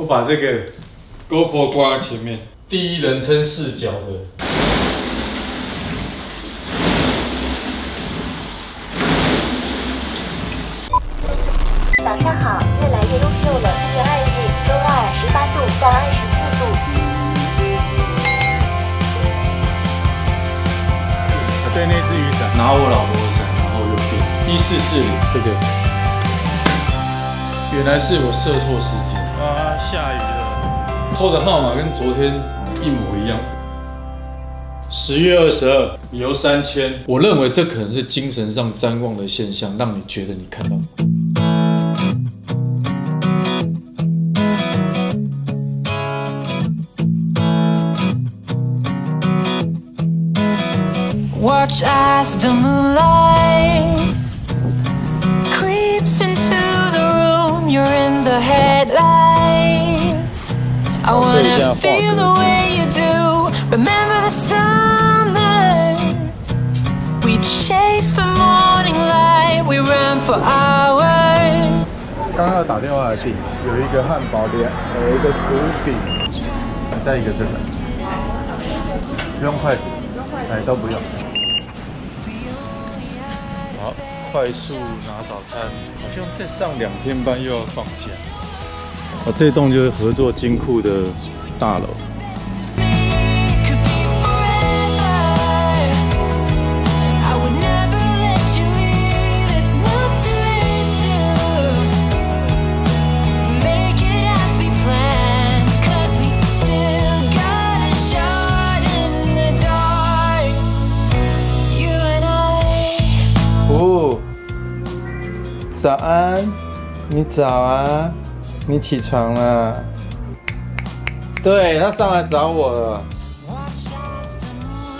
我把这个 GoPro 挂在前面，第一人称视角的。早上好，越来越优秀了。一月二日，周二，十八度到二十四度。对那只雨伞，拿我老婆的伞，然后又变一四四零这个，原来是我设错时间。抽的号码跟昨天一模一样。十月二十二，游三千，我认为这可能是精神上谵望的现象，让你觉得你看到。Watch as the moonlight creeps into the room. You're in the headlights. I wanna feel the way you do. Remember the summer? We chase the morning light. We ran for hours. 刚刚打电话来订，有一个汉堡店，有一个薯饼，再一个这个，不用筷子，哎，都不用。好，快速拿早餐，好像再上两天班又要放假。哦，这栋就是合作金库的大楼。哦，早安，你早啊。你起床了。对他上来找我了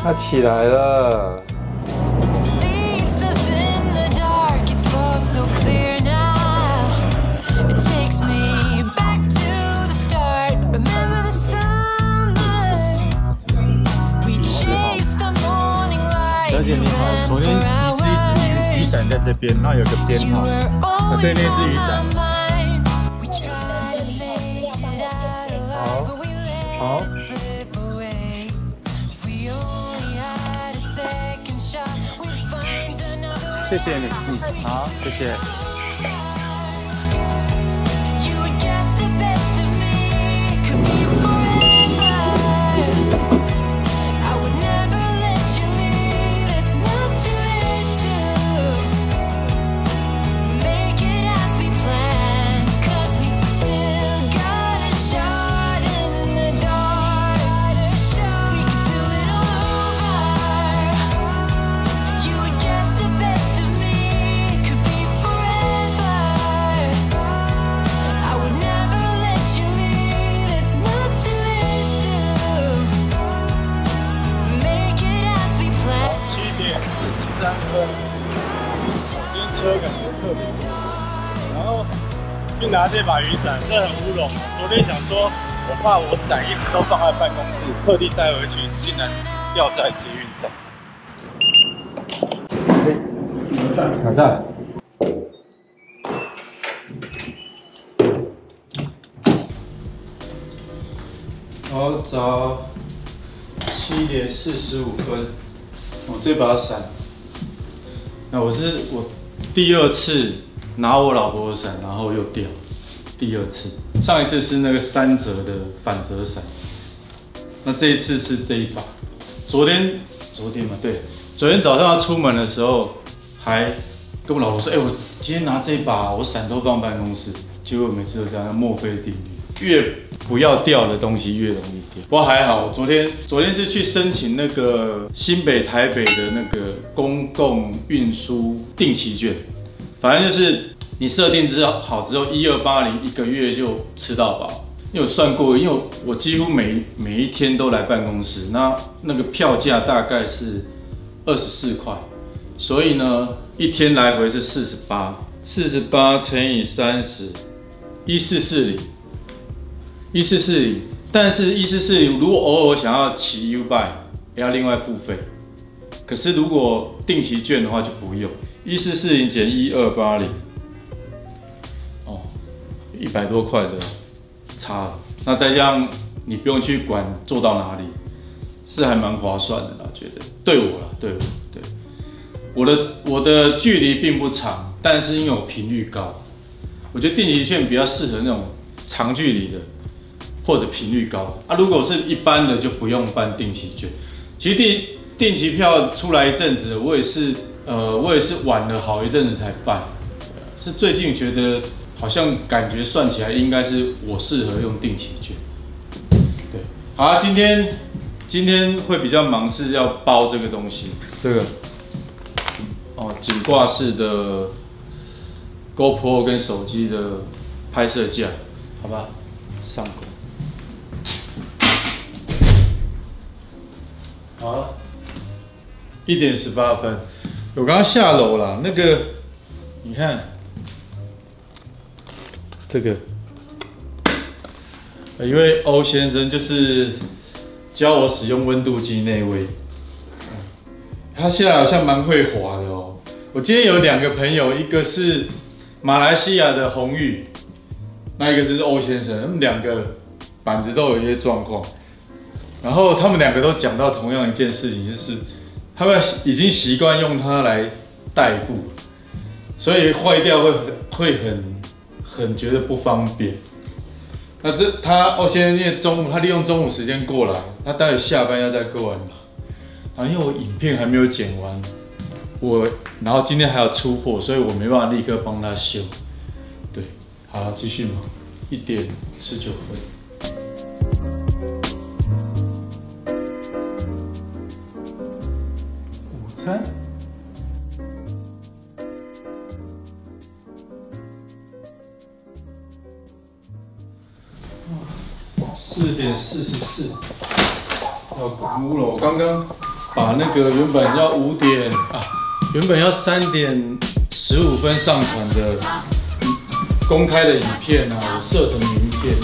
他起来了。leaves us in the dark. It's all so clear now. It takes me back to the start. Remember the summer? We chased the morning light. 小姐你好昨天一只雨雨伞在这边，那有个编号。对那只雨伞谢谢你，嗯，好，谢谢。这把雨伞，这很乌龙。昨天想说，我怕我伞一直都放在办公室，特地带回去，竟然掉在捷运站。哪在？好早，七点四十五分。我这把伞，那我是我第二次拿我老婆的伞，然后又掉，第二次。上一次是那个三折的反折伞，那这一次是这一把。昨天，昨天嘛，对，昨天早上要出门的时候，还跟我老婆说，哎、我今天拿这一把，我伞都放办公室。结果每次都这样，墨菲定律，越不要掉的东西越容易掉。不过还好，我昨天昨天是去申请那个新北、台北的那个公共运输定期券，反正就是你设定之后好之后，一二八零一个月就吃到饱。因为我算过，因为我我几乎每每一天都来办公室，那那个票价大概是二十四块，所以呢，一天来回是四十八，四十八乘以三十，一四四零，一四四零。但是，一四四零如果偶尔想要骑 U bike，要另外付费。可是如果定期券的话就不用，一四四零减一二八零，一百多块的差。那再加上你不用去管做到哪里，是还蛮划算的啦，觉得对我啦，对我对我的我的距离并不长，但是因为我频率高，我觉得定期券比较适合那种长距离的或者频率高啊。如果是一般的就不用办定期券。其实定定期票出来一阵子，我也是呃我也是晚了好一阵子才办，是最近觉得好像感觉算起来应该是我适合用定期券。对，好啊，今天今天会比较忙，是要包这个东西，这个。哦颈挂式的 GoPro 跟手机的拍摄架，好吧，上工。好，一点十八分，我刚刚下楼了，那个你看这个。呃一位欧先生就是教我使用温度计那位，他现在好像蛮会滑的哦。我今天有两个朋友，一个是马来西亚的红玉，那一个就是欧先生，他们两个板子都有一些状况，然后他们两个都讲到同样一件事情，就是他们已经习惯用它来代步，所以坏掉会很会很很觉得不方便。那这他哦，现在因为中午他利用中午时间过来，他待会下班要再过来嘛。啊，因为我影片还没有剪完，我然后今天还要出货，所以我没办法立刻帮他修。对，好，继续嘛，一点十九分。午餐。四点四十四，要哭了。我刚刚把那个原本要五点啊，原本要三点十五分上传的公开的影片啊，我设成名片。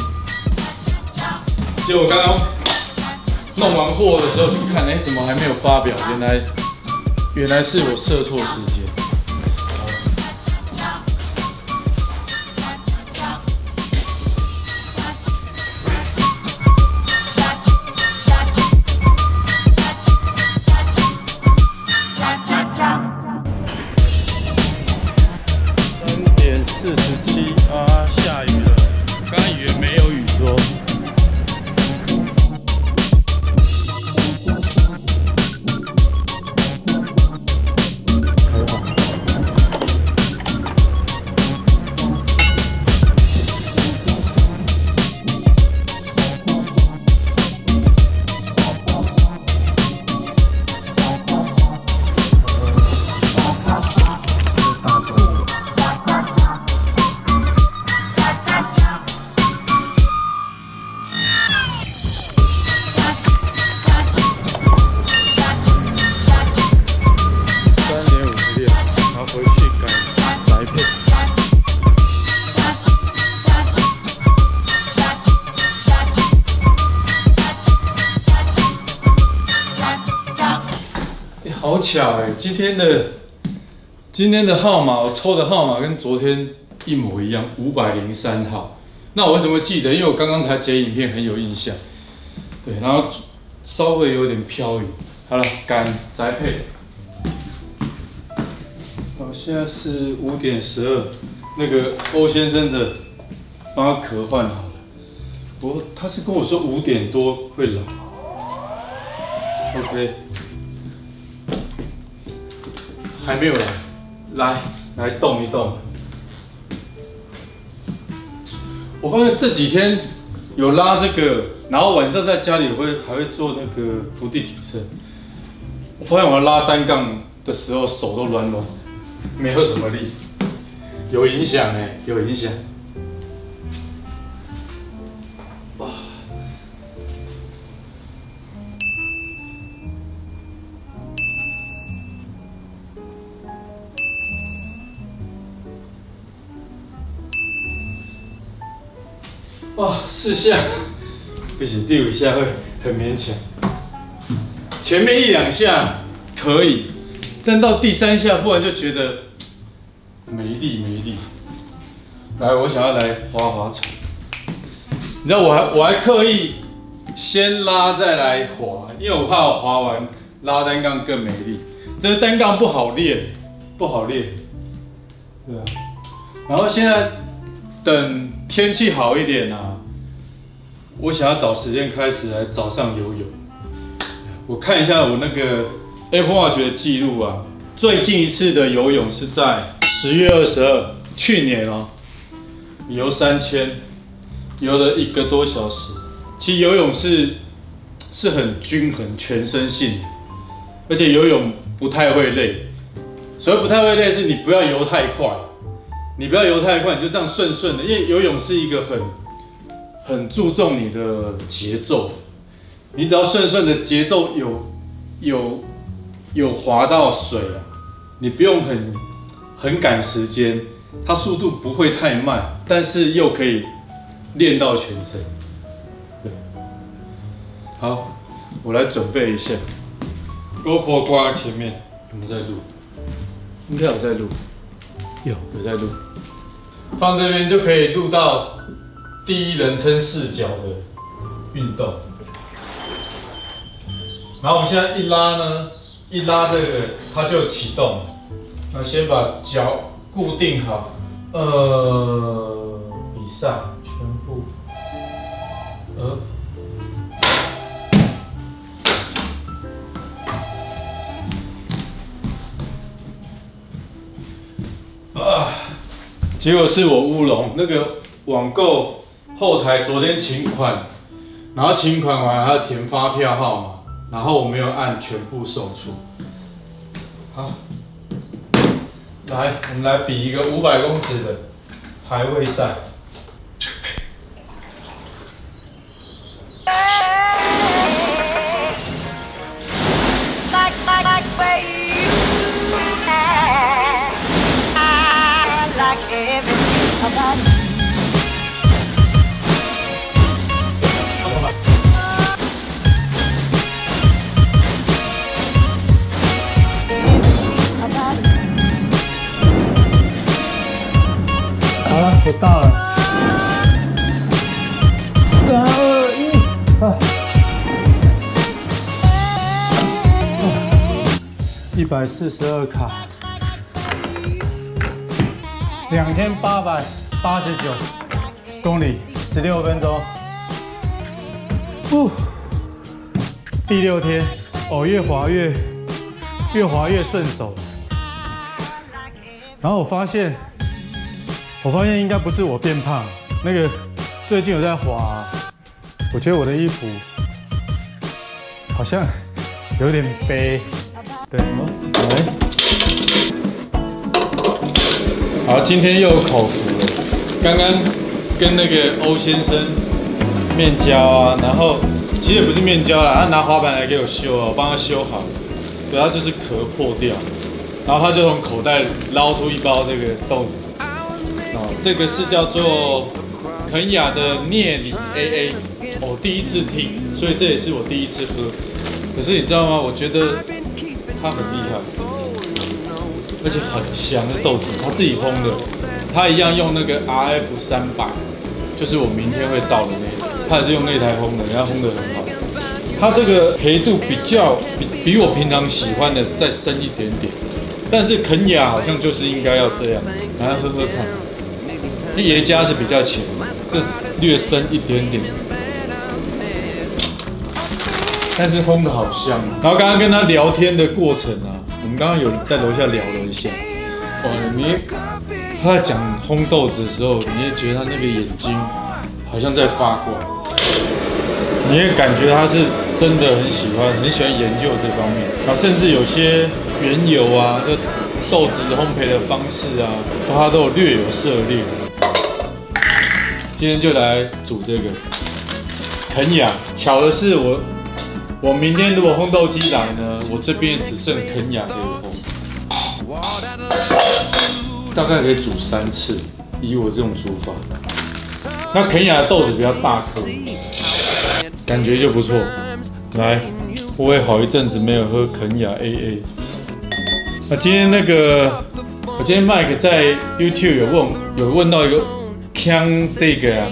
结果刚刚弄完货的时候去看，哎、怎么还没有发表？原来原来是我设错时间。今天的今天的号码，我抽的号码跟昨天一模一样，五百零三号。那我为什么会记得？因为我刚刚才剪影片，很有印象。对，然后稍微有点飘雨。好了，赶宅配。好，现在是五点十二，那个欧先生的帮他壳换好了，我他是跟我说五点多会来，OK，还没有来，来来动一动。我发现这几天有拉这个，然后晚上在家里会还会做那个伏地挺身。我发现我拉单杠的时候手都软软的。没有什么力，有影响哎，有影响。四下，不行，第五下会很勉强。前面一两下可以，但到第三下忽然就觉得没力没力。来，我想要来划划船。你知道我还我还刻意先拉再来滑，因为我怕我滑完拉单杠更没力。这个单杠不好练，不好练。对啊。然后现在等天气好一点啊，我想要找时间开始来早上游泳。我看一下我那个 Apple Watch 的记录啊，最近一次的游泳是在十月二十二，去年哦，游三千，游了一个多小时。其实游泳是是很均衡、全身性的，而且游泳不太会累。所谓不太会累，是你不要游太快，你不要游太快，你就这样顺顺的。因为游泳是一个很很注重你的节奏，你只要顺顺的节奏有有有滑到水啊，你不用很很赶时间，它速度不会太慢，但是又可以练到全身。对，好，我来准备一下，GoPro 挂在前面，有没有在录？应该有在录，有。有在录，放这边就可以录到第一人称视角的运动。然后我们现在一拉呢，一拉这个它就启动。那先把脚固定好，呃，以上全部，呃，啊，结果是我乌龙，那个网购后台昨天请款，然后请款完还要填发票号码，然后我没有按全部售出。好，来，我们来比一个五百公尺的排位赛。百四十二卡，两千八百八十九公里，十六分钟。呼，第六天，哦，越滑越越滑越顺手。然后我发现。我发现应该不是我变胖，那个最近有在滑，我觉得我的衣服好像有点背。对，来，好，今天又有口福了。刚刚跟那个欧先生面交啊，然后其实也不是面交啦，他拿滑板来给我修啊，我帮他修好。对，他就是壳破掉，然后他就从口袋捞出一包这个豆子。哦，这个是叫做肯雅的聂里 AA，我、哦、第一次听，所以这也是我第一次喝。可是你知道吗？我觉得它很厉害，而且很香的豆子，他自己烘的，他一样用那个 RF 三百，就是我明天会到的那个，他也是用那台烘的，人家烘的很好。它这个焙度比较比比我平常喜欢的再深一点点，但是肯雅好像就是应该要这样，来喝喝看。那爷家是比较浅，这略深一点点，但是烘的好香。然后刚刚跟他聊天的过程啊，我们刚刚有在楼下聊了一下，哇，你他在讲烘豆子的时候，你也觉得他那个眼睛好像在发光，你也感觉他是真的很喜欢，很喜欢研究这方面，然后甚至有些原油啊，就豆子烘焙的方式啊，他都有略有涉猎。今天就来煮这个肯雅。巧的是我，我明天如果烘豆机来呢，我这边只剩肯雅可以烘，大概可以煮三次。以我这种煮法，那肯雅的豆子比较大颗，感觉就不错。来，我也好一阵子没有喝肯雅 AA。那今天那个，我今天 Mike 在 YouTube 有问有问到一个。枪这个啊，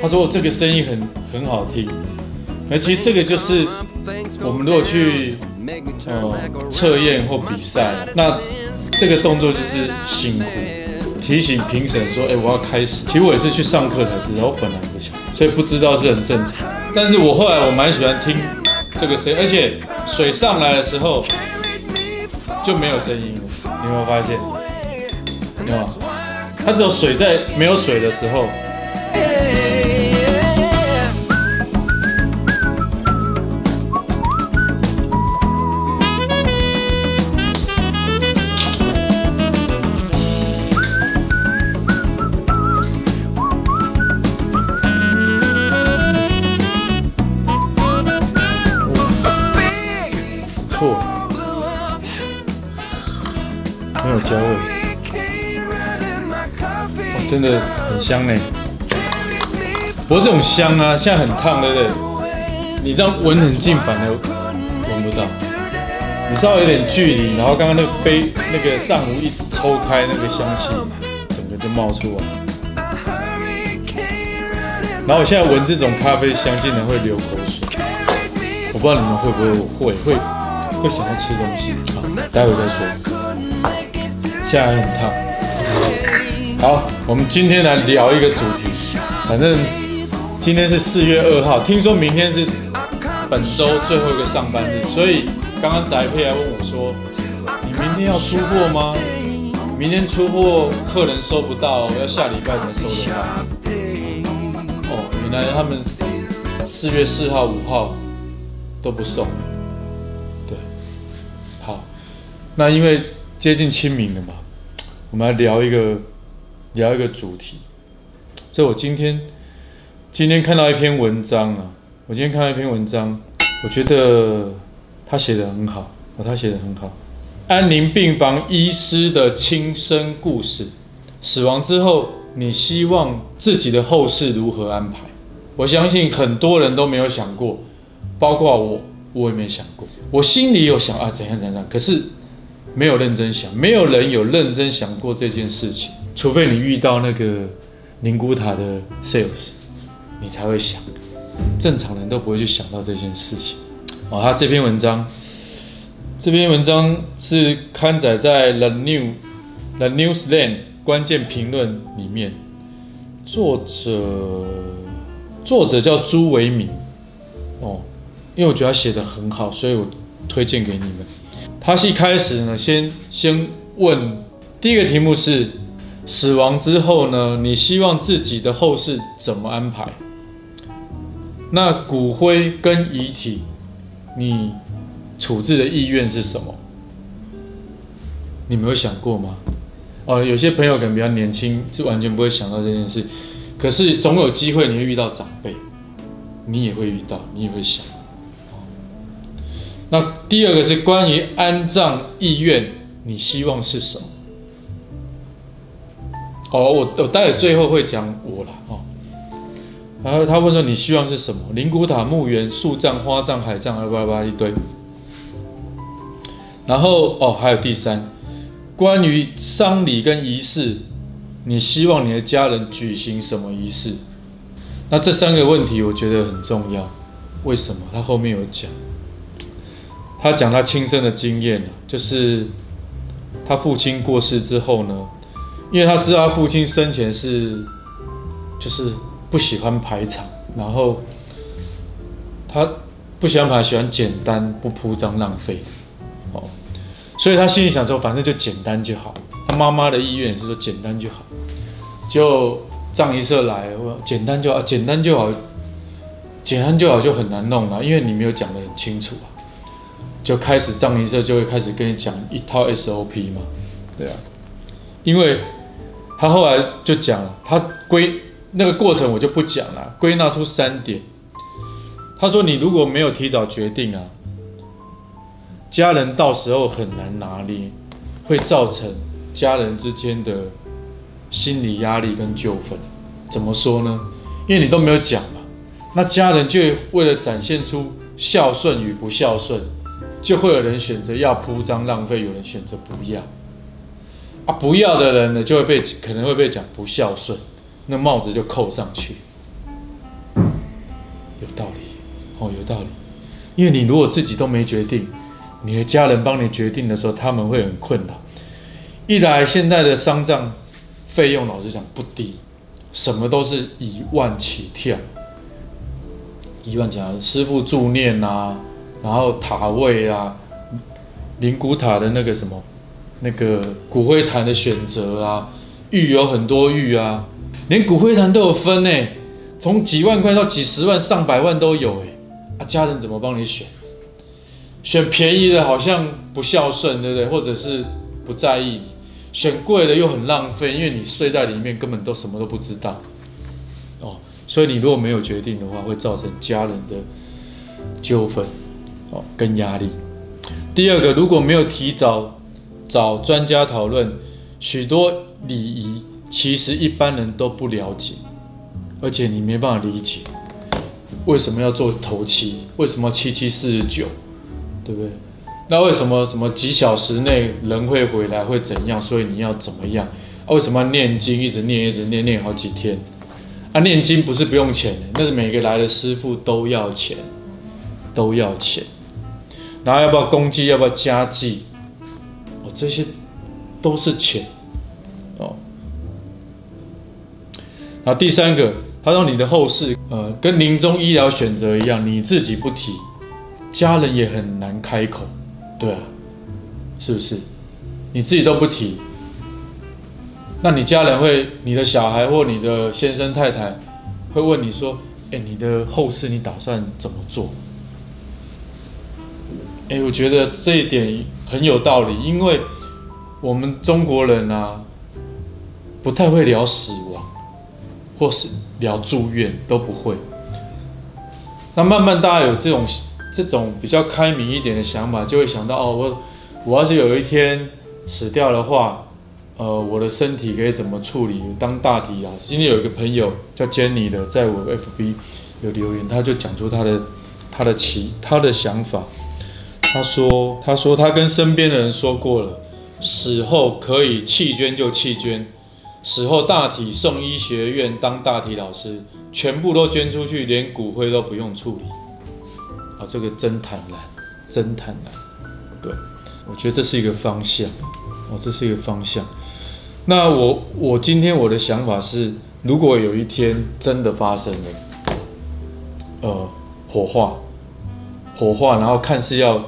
他说这个声音很很好听，而其实这个就是我们如果去呃测验或比赛，那这个动作就是辛苦，提醒评审说，哎、我要开始。其实我也是去上课才知道，我本来不想，所以不知道是很正常。但是我后来我蛮喜欢听这个声音，而且水上来的时候就没有声音了，你有没有发现？有吗？它只有水在没有水的时候，真的很香呢。不过这种香啊，现在很烫，对不对？你这样闻很近，反而闻不到。你稍微有点距离，然后刚刚那个杯那个上壶一直抽开，那个香气整个就冒出来。然后我现在闻这种咖啡香，竟然会流口水。我不知道你们会不会，我会会会想要吃东西。好，待会再说。现在还很烫。好，我们今天来聊一个主题，反正今天是四月二号，听说明天是本周最后一个上班日，所以刚刚翟佩来问我说：“你明天要出货吗？明天出货客人收不到，要下礼拜才收得到。”哦，原来他们四月四号、五号都不送。对，好，那因为接近清明了嘛，我们来聊一个聊一个主题。所以我今天今天看到一篇文章啊，我今天看到一篇文章，我觉得他写的很好，哦，他写的很好。安宁病房医师的亲身故事，死亡之后，你希望自己的后事如何安排？我相信很多人都没有想过，包括我，我也没想过。我心里有想啊，怎样怎样，可是没有认真想，没有人有认真想过这件事情，除非你遇到那个宁古塔的 sales，你才会想。正常人都不会去想到这件事情。哦，他这篇文章，这篇文章是刊载在 The New The Newsland 关键评论里面，作者作者叫朱维敏。哦，因为我觉得他写的很好，所以我推荐给你们。他是一开始呢，先先问第一个题目是：死亡之后呢，你希望自己的后事怎么安排？那骨灰跟遗体，你处置的意愿是什么？你没有想过吗？哦，有些朋友可能比较年轻，是完全不会想到这件事。可是总有机会你会遇到长辈，你也会遇到，你也会想。那第二个是关于安葬意愿，你希望是什么？哦，我我待会最后会讲我了哦。然后他问说你希望是什么？灵骨塔、墓园、树葬、花葬、海葬，叭叭叭一堆。然后哦，还有第三，关于丧礼跟仪式，你希望你的家人举行什么仪式？那这三个问题我觉得很重要。为什么？他后面有讲。他讲他亲身的经验就是他父亲过世之后呢，因为他知道他父亲生前是就是不喜欢排场，然后他不喜欢排，喜欢简单，不铺张浪费，哦，所以他心里想说，反正就简单就好。他妈妈的意愿是说简单就好，就葬仪社来，我简单就好，简单就好，简单就好就很难弄了，因为你没有讲得很清楚啊。就开始葬仪社就会开始跟你讲一套 SOP 嘛，对啊，因为他后来就讲他归那个过程我就不讲了，归纳出三点。他说你如果没有提早决定啊，家人到时候很难拿捏，会造成家人之间的心理压力跟纠纷。怎么说呢？因为你都没有讲嘛，那家人就为了展现出孝顺与不孝顺。就会有人选择要铺张浪费，有人选择不要。啊，不要的人呢，就会被可能会被讲不孝顺，那帽子就扣上去。有道理，哦，有道理。因为你如果自己都没决定，你的家人帮你决定的时候，他们会很困扰。一来，现在的丧葬费用老实讲不低，什么都是一万起跳，一万起跳，师傅助念啊，然后塔位啊，灵骨塔的那个什么，那个骨灰坛的选择啊，玉有很多玉啊，连骨灰坛都有分呢，从几万块到几十万、上百万都有哎，啊，家人怎么帮你选？选便宜的好像不孝顺，对不对？或者是不在意你；选贵的又很浪费，因为你睡在里面根本都什么都不知道。哦，所以你如果没有决定的话，会造成家人的纠纷哦跟压力。第二个，如果没有提早找专家讨论，许多礼仪其实一般人都不了解，而且你没办法理解为什么要做头七，为什么七七四十九，对不对？那为什么什么几小时内人会回来会怎样？所以你要怎么样？啊，为什么要念经一直念一直念念好几天？啊，念经不是不用钱的，那是每个来的师傅都要钱，都要钱。然后要不要公祭，要不要家祭？这些都是钱哦。那第三个，他让你的后事，呃，跟临终医疗选择一样，你自己不提，家人也很难开口，对啊，是不是？你自己都不提，那你家人会，你的小孩或你的先生太太会问你说，哎，你的后事你打算怎么做？哎，我觉得这一点很有道理，因为我们中国人啊，不太会聊死亡，或是聊住院都不会。那慢慢大家有这种这种比较开明一点的想法，就会想到哦，我我要是有一天死掉的话，呃，我的身体可以怎么处理？当大体啊，今天有一个朋友叫 Jenny 的，在我 FB 有留言，他就讲出他的他的奇他的想法。他说：“他说他跟身边的人说过了，死后可以弃捐就弃捐，死后大体送医学院当大体老师，全部都捐出去，连骨灰都不用处理。啊，这个真坦然，真坦然。对，我觉得这是一个方向，哦，这是一个方向。那我我今天我的想法是，如果有一天真的发生了，呃，火化，火化，然后看似要。”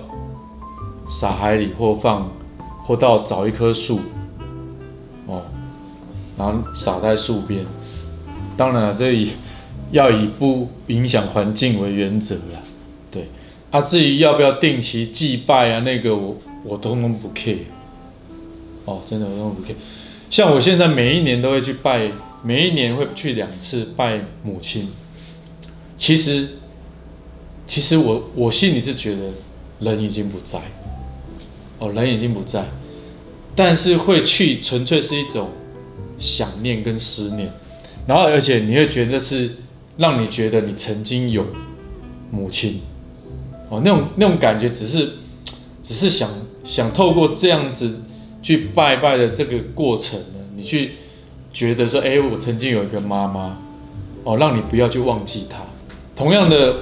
撒海里或放，或到找一棵树，哦，然后撒在树边。当然了，这以要以不影响环境为原则啦。对，啊，至于要不要定期祭拜啊，那个我我通通不 care。哦，真的我通通不 care。像我现在每一年都会去拜，每一年会去两次拜母亲。其实，其实我我心里是觉得人已经不在。哦，人已经不在，但是会去，纯粹是一种想念跟思念，然后而且你会觉得是让你觉得你曾经有母亲，哦，那种那种感觉，只是只是想想透过这样子去拜拜的这个过程呢，你去觉得说，哎，我曾经有一个妈妈，哦，让你不要去忘记她。同样的，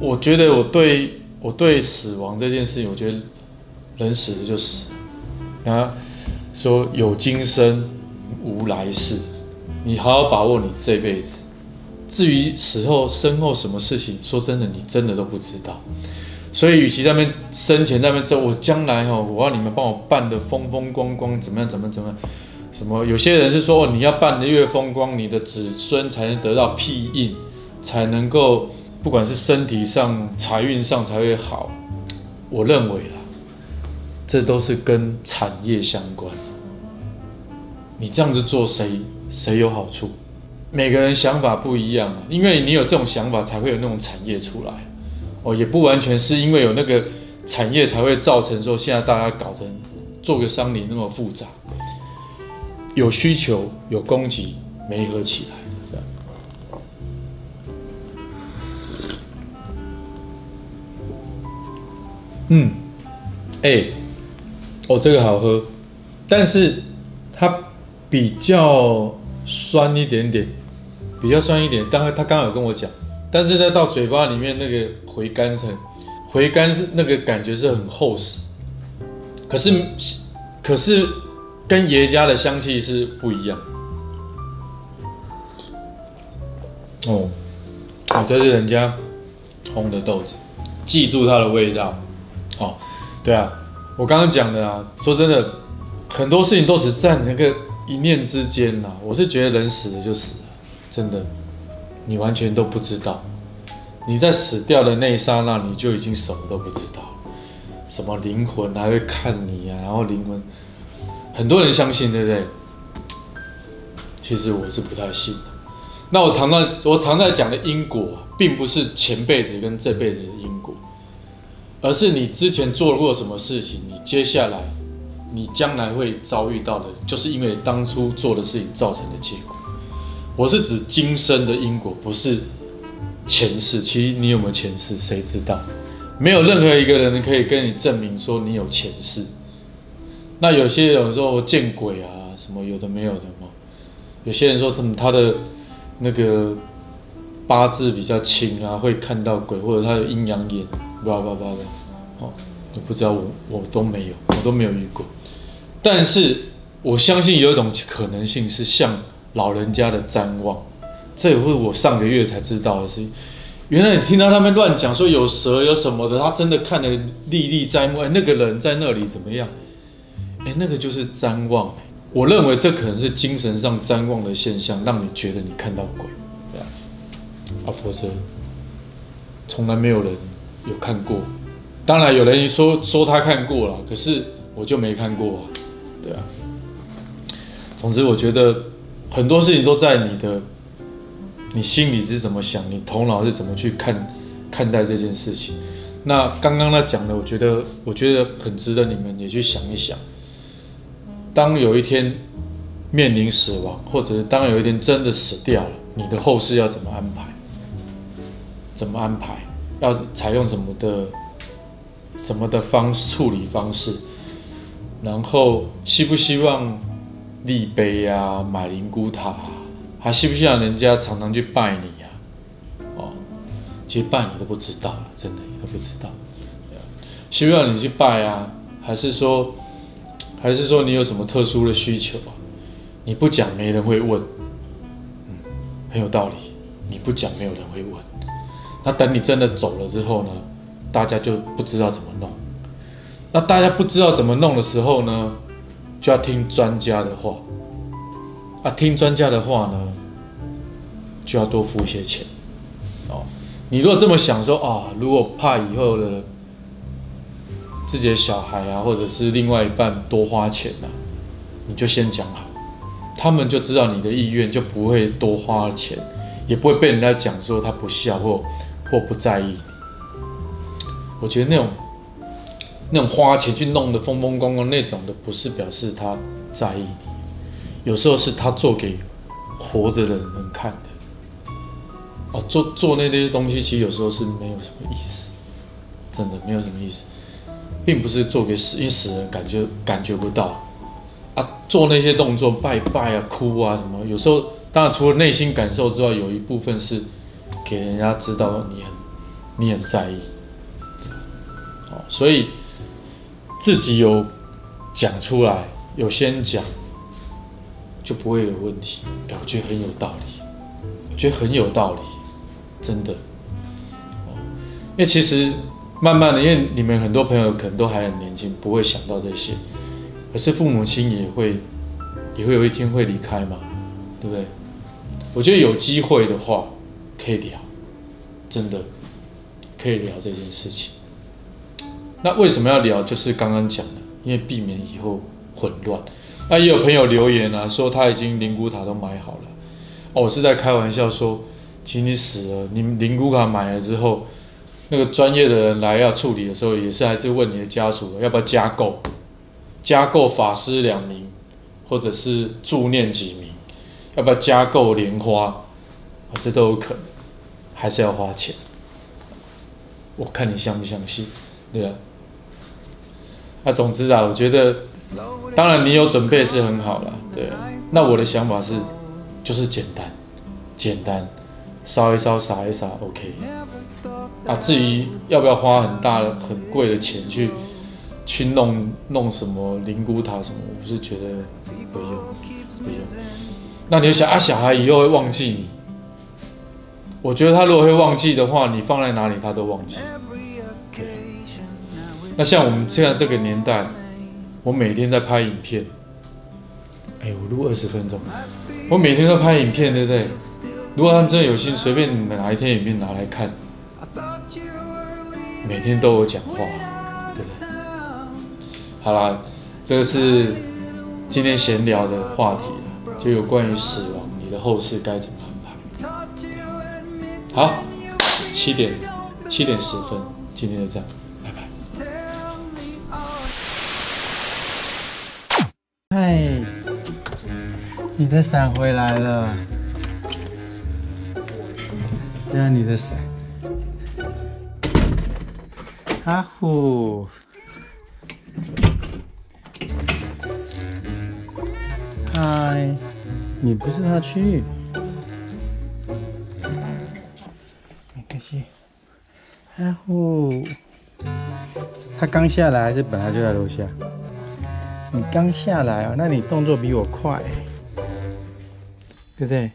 我觉得我对我对死亡这件事情，我觉得。人死了就死，啊，说有今生无来世，你好好把握你这辈子。至于死后身后什么事情，说真的，你真的都不知道。所以，与其在那边生前在那边争，我将来哦，我要你们帮我办的风风光光，怎么样，怎么怎么，什么？有些人是说，哦，你要办的越风光，你的子孙才能得到庇荫，才能够不管是身体上、财运上才会好。我认为啦。这都是跟产业相关。你这样子做，谁谁有好处？每个人想法不一样啊，因为你有这种想法，才会有那种产业出来。哦，也不完全是因为有那个产业，才会造成说现在大家搞成做个商礼那么复杂。有需求，有供给，没合起来嗯，哎。哦，这个好喝，但是它比较酸一点点，比较酸一点。当然，他刚刚有跟我讲，但是呢，到嘴巴里面那个回甘是很回甘是那个感觉是很厚实，可是可是跟爷家的香气是不一样。哦，哦，这是人家烘的豆子，记住它的味道。哦，对啊，我刚刚讲的啊，说真的，很多事情都只在那个一念之间呐、我是觉得人死了就死了，真的，你完全都不知道。你在死掉的那一刹那，你就已经什么都不知道，什么灵魂还会看你啊，然后灵魂，很多人相信，对不对？其实我是不太信的。那我常常我常在讲的因果，并不是前辈子跟这辈子的因果，而是你之前做过什么事情，你接下来你将来会遭遇到的，就是因为当初做的事情造成的结果。我是指今生的因果，不是前世。其实你有没有前世，谁知道？没有任何一个人可以跟你证明说你有前世。那有些人说我见鬼啊，什么有的没有的嘛。有些人说他们他的那个八字比较轻啊，会看到鬼，或者他有阴阳眼，叭叭叭的。哦，我不知道，我我都没有，我都没有遇过。但是我相信有一种可能性是像老人家的瞻望，这也会我上个月才知道的事情。原来你听到他们乱讲说有蛇有什么的，他真的看得历历在目。哎，那个人在那里怎么样？哎，那个就是瞻望。我认为这可能是精神上瞻望的现象，让你觉得你看到鬼，啊，否则从来没有人有看过。当然有人说说他看过了，可是我就没看过啊，对啊。总之，我觉得很多事情都在你的你心里是怎么想，你头脑是怎么去看看待这件事情。那刚刚他讲的，我觉得我觉得很值得你们也去想一想。当有一天面临死亡，或者是当有一天真的死掉了，你的后事要怎么安排？怎么安排？要采用什么的什么的方式处理方式？然后希不希望立碑啊，买灵骨塔啊，还希不希望人家常常去拜你啊？哦，其实拜你都不知道，真的都不知道。希不希望你去拜啊，还是说？还是说你有什么特殊的需求啊？你不讲，没人会问。嗯，很有道理。你不讲，没有人会问。那等你真的走了之后呢？大家就不知道怎么弄。那大家不知道怎么弄的时候呢，就要听专家的话。啊，听专家的话呢，就要多付一些钱。哦，你如果这么想说啊，如果怕以后的自己的小孩啊，或者是另外一半多花钱呐、你就先讲好，他们就知道你的意愿，就不会多花钱，也不会被人家讲说他不孝或或不在意。我觉得那种那种花钱去弄得风风光光那种的，不是表示他在意你，有时候是他做给活着的人看的。哦，做做那些东西，其实有时候是没有什么意思，真的没有什么意思。并不是做给死，因死人感觉感觉不到啊。做那些动作，拜拜啊、哭啊什么，有时候当然除了内心感受之外，有一部分是给人家知道你很你很在意。哦，所以自己有讲出来，有先讲，就不会有问题。哎，我觉得很有道理，我觉得很有道理，真的。哦，因为其实。慢慢的，因为你们很多朋友可能都还很年轻，不会想到这些。可是父母亲也会，也会有一天会离开嘛，对不对？我觉得有机会的话，可以聊，真的可以聊这件事情。那为什么要聊？就是刚刚讲的，因为避免以后混乱。那也有朋友留言啊，说他已经灵骨塔都买好了。哦，我是在开玩笑说，请你死了，你灵骨塔买了之后。那个专业的人来要处理的时候，也是还是问你的家属要不要加购，加购法师两名，或者是助念几名，要不要加购莲花，这都有可能，还是要花钱。我看你相不相信，对啊。那总之啊，我觉得，当然你有准备是很好啦，对。那我的想法是，就是简单，简单，烧一烧、撒一撒，OK。啊，至于要不要花很大的、很贵的钱去去弄弄什么灵骨塔什么，我是觉得不用不用。那你就想啊，小孩以后会忘记你。我觉得他如果会忘记的话，你放在哪里他都忘记。对那像我们现在这个年代，我每天在拍影片，哎，我录二十分钟，我每天都拍影片，对不对？如果他们真的有心，随便哪一天影片拿来看，每天都有讲话，对不对？好啦，这个是今天闲聊的话题了，就有关于死亡，你的后事该怎么？好，七点七点十分，今天就这样，拜拜。嗨，你的伞回来了。对啊，你的伞。阿虎。嗨，你不是他去。然后。他刚下来还是本来就在楼下？你刚下来啊，那你动作比我快，对不对？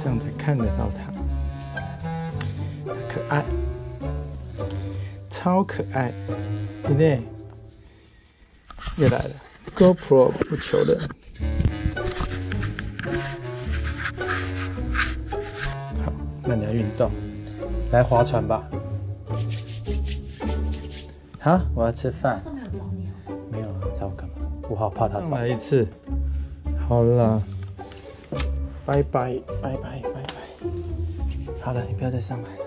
这样才看得到它，可爱，超可爱，对不对？又来了，GoPro 不求人。运动，来划船吧。好，我要吃饭。没有啊，找我干嘛？我好怕他上来一次。好了，拜拜拜拜拜拜。好了，你不要再上来。